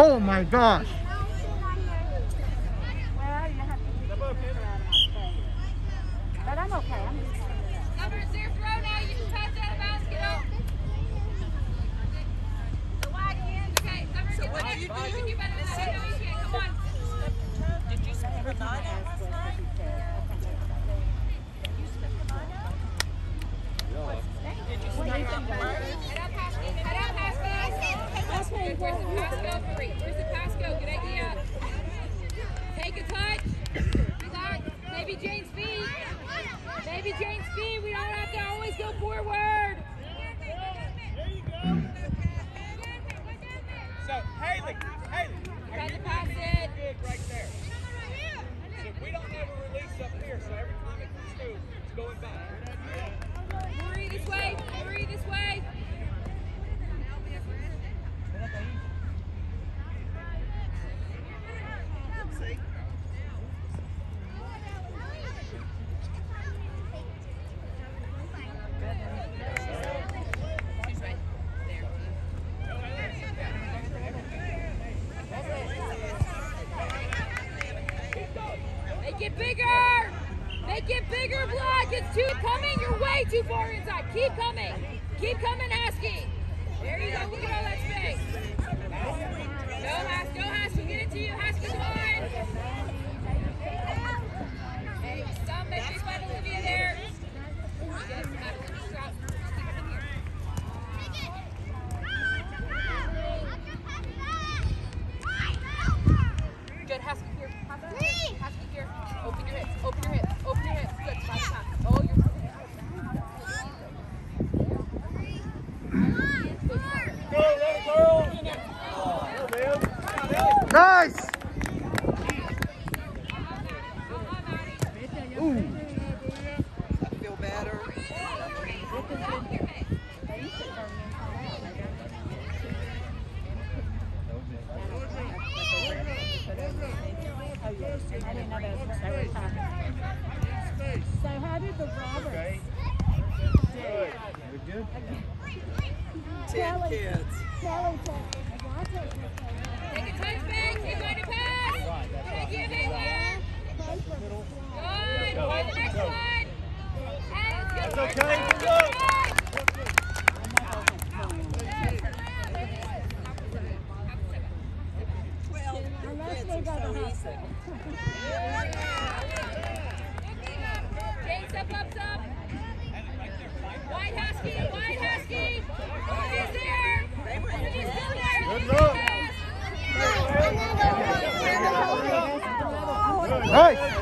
Oh my gosh. it bigger! Make it bigger, Block! It's too coming! You're way too far inside! Keep coming! Keep coming, Asky! There you go, look at all that space! Go, Ask, go, Ask, we'll get it to you! Asky's on! Hey, stop making by Olivia there! Hey.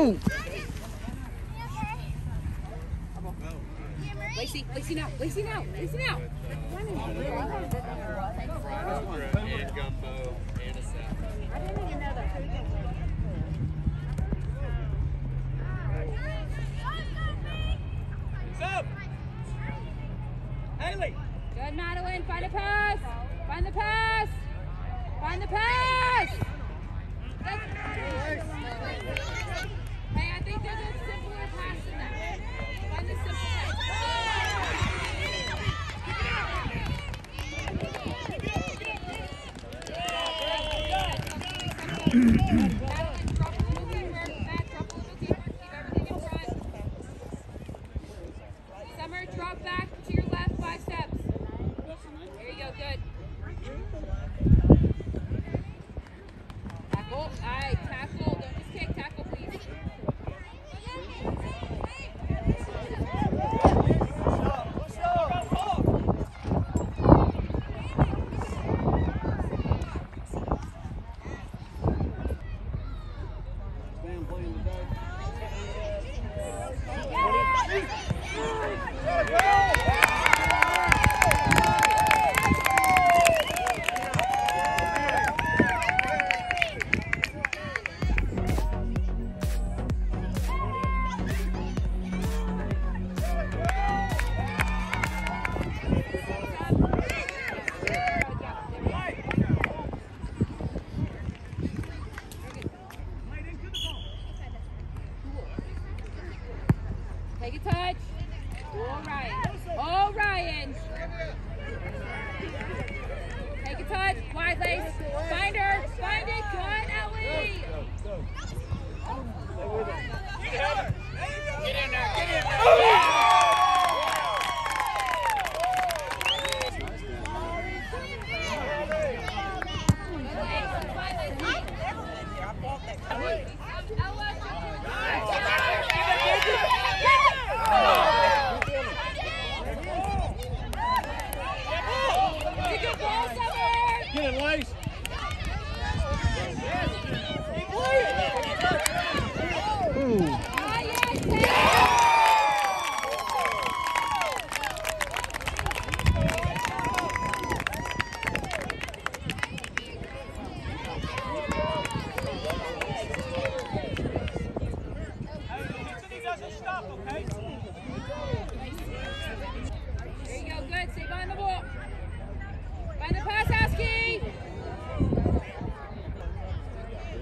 Ooh. Lacey, Lacey now, Lacey now, Lacey now. Didn't Up. Haley. Good, Madeline. Find the pass. Find the pass. Find the pass.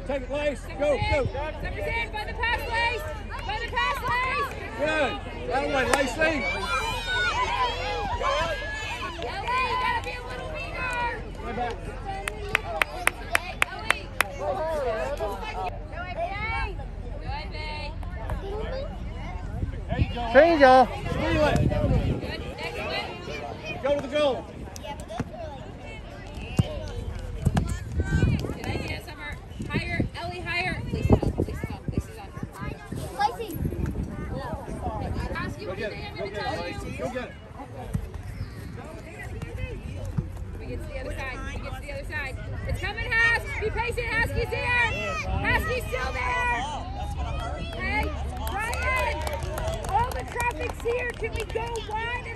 Take it, Lace. Go, go. Sippers by the pass, Lace. By the pass, Lace. Good. That way, Lace Lee. Ellie, you gotta be a little Change y'all. Go to the goal. You. We get to the other side. We get to the other side. It's coming, Be patient. Still there. Hey, Ryan. All the traffic's here. Can we go wide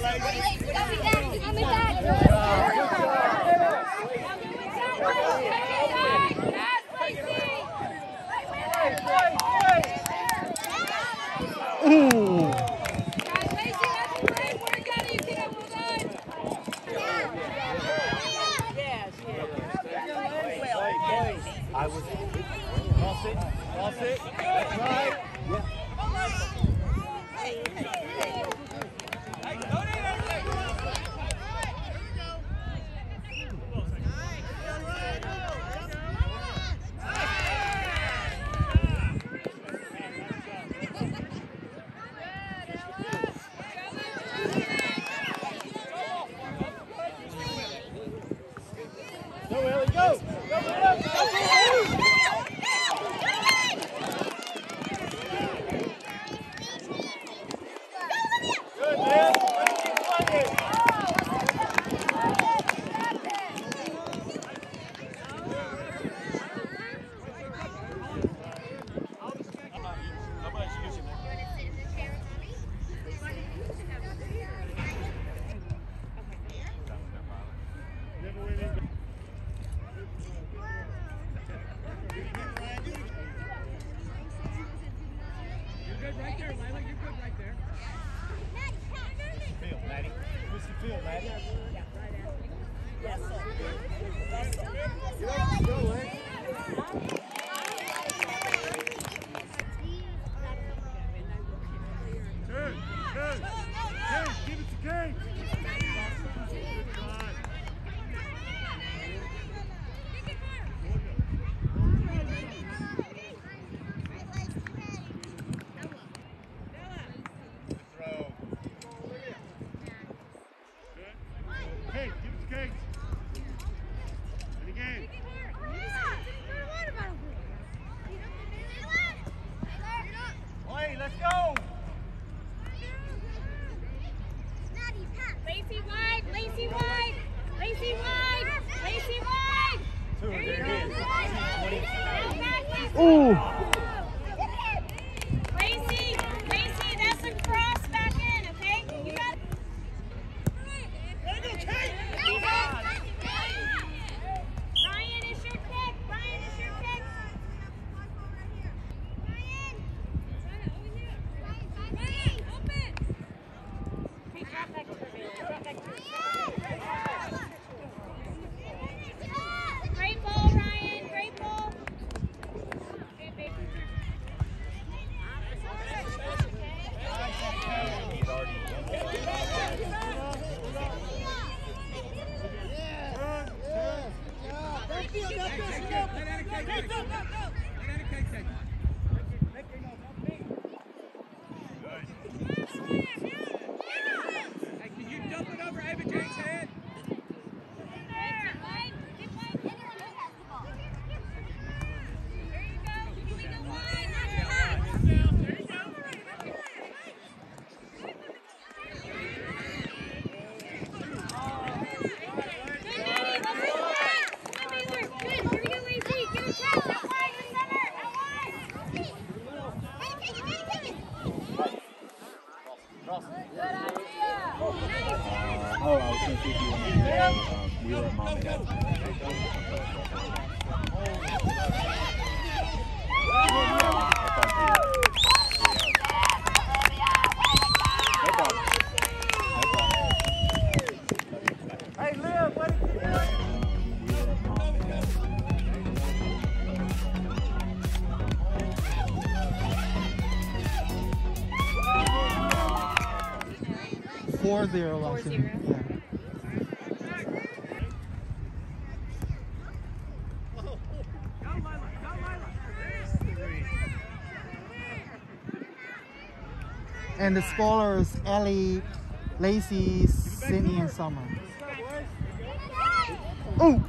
Coming back. Coming back. zero last year. Yeah. and the scholars Ellie, Lacey, Sydnie, and Sommer. Oh!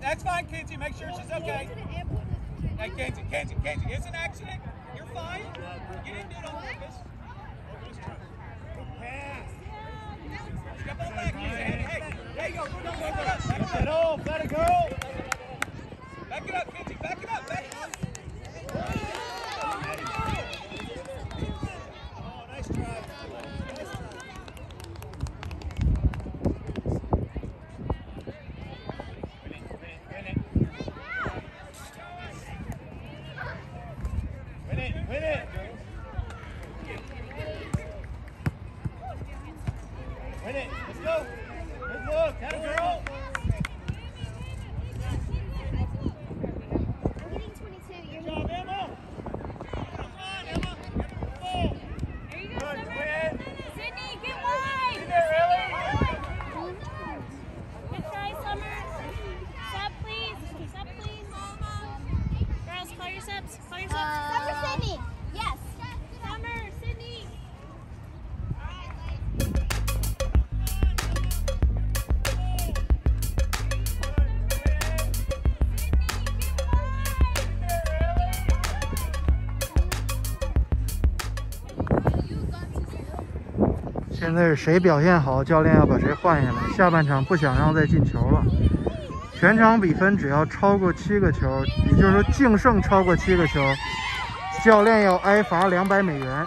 That's fine, Kenzie. Make sure she's okay. Hey, Kenzie, Kenzie, Kenzie, it's an accident. You're fine. You didn't do it on purpose. Pass. Step on back, Kenzie. Hey, hey, there you go. Go, go, go, go. Back Let it it up. off. Let it go. Back it up, Kenzie. Back it up. Back it up. 现在是谁表现好，教练要把谁换下来。下半场不想让再进球了，全场比分只要超过七个球，也就是说净胜超过七个球，教练要挨罚两百美元。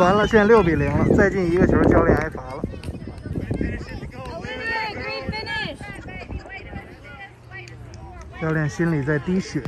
完了，现在六比零了，再进一个球，教练挨罚了。教练心里在滴血。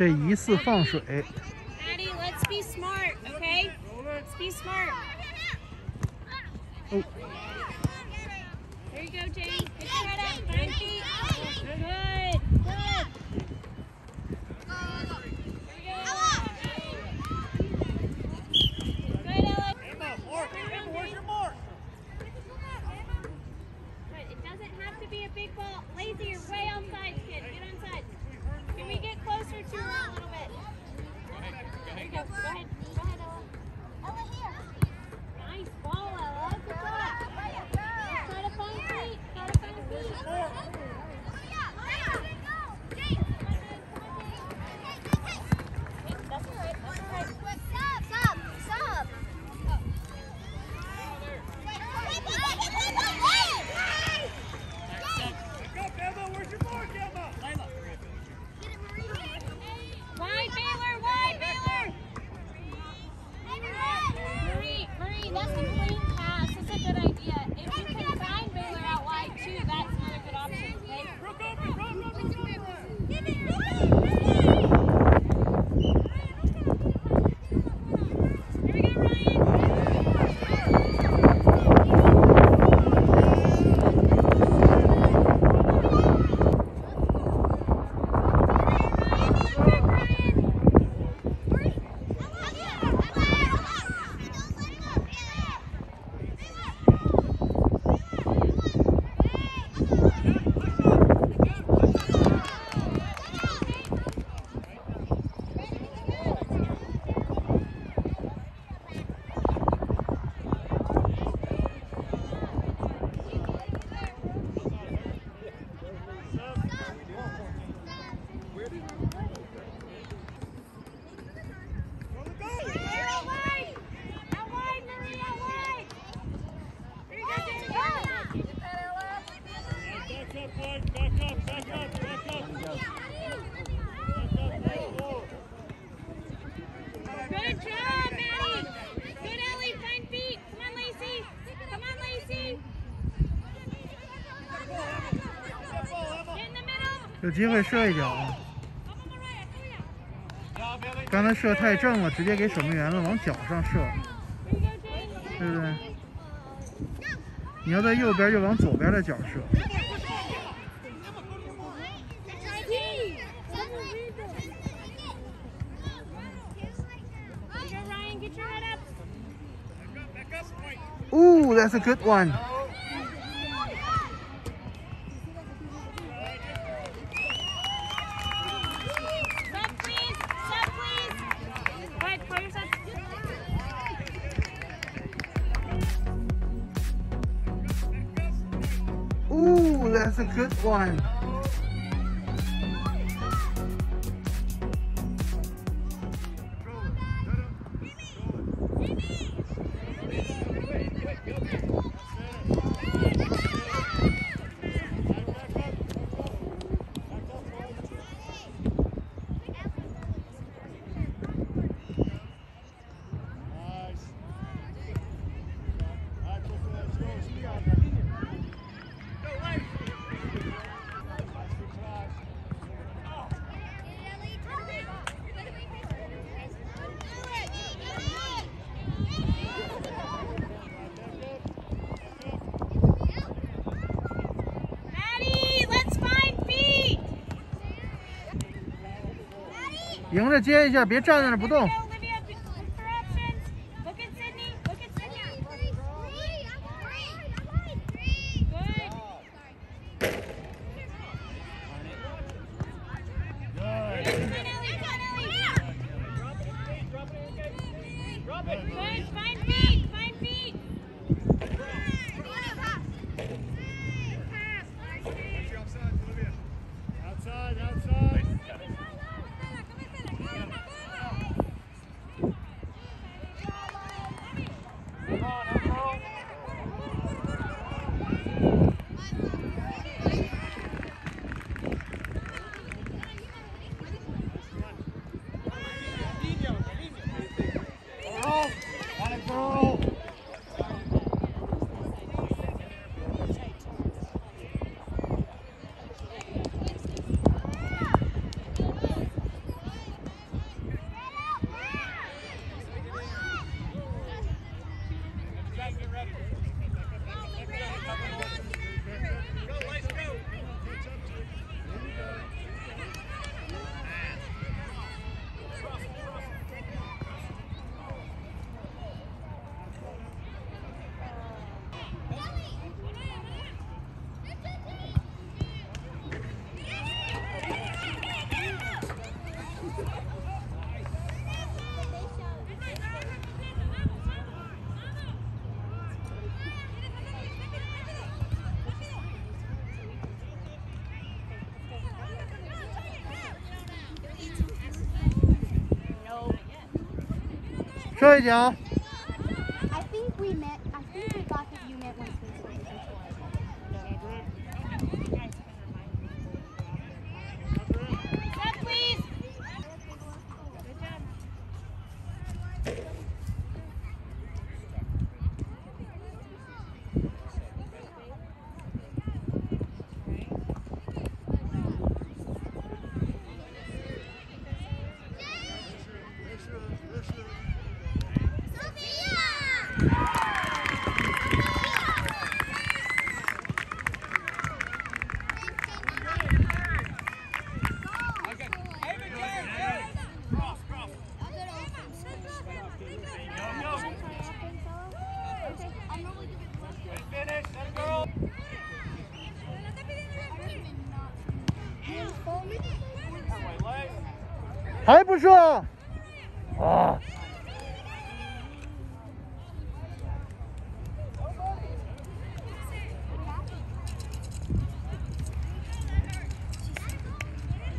这疑似放水，有机会射一脚啊？刚才射太正了，直接给守门员了，往脚上射，对不对？你要在右边，就往左边的脚射。Ooh, that's a good one. One. 迎着接一下，别站在那不动。射一脚。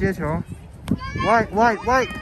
接球喂喂喂。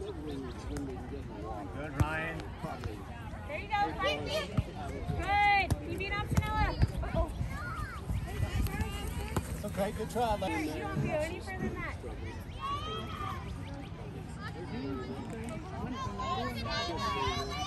Good, Ryan. There you go, Ryan. Good. You beat Optionella. Oh. Okay, good try. Here, you don't go any further than that. Mm.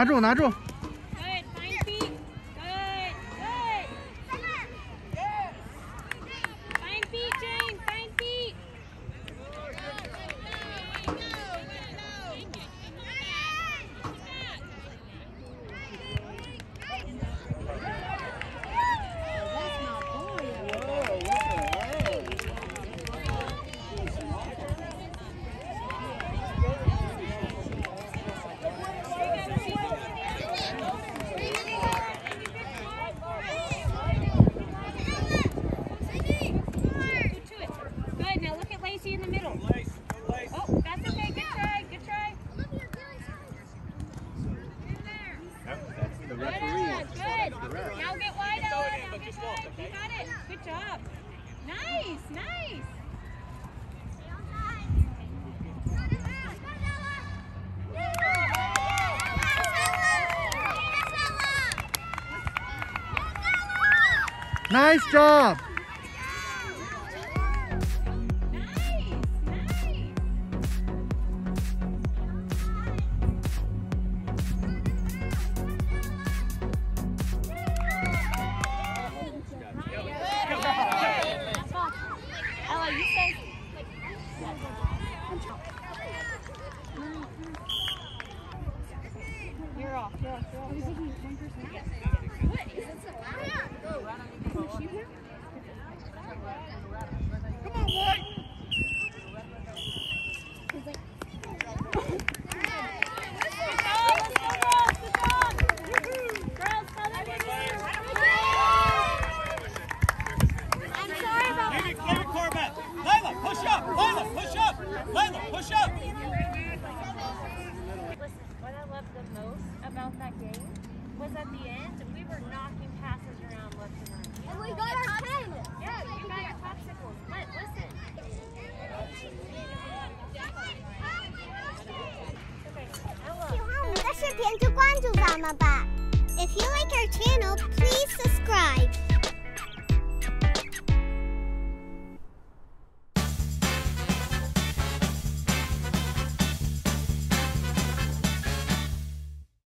拿住拿住，nice job。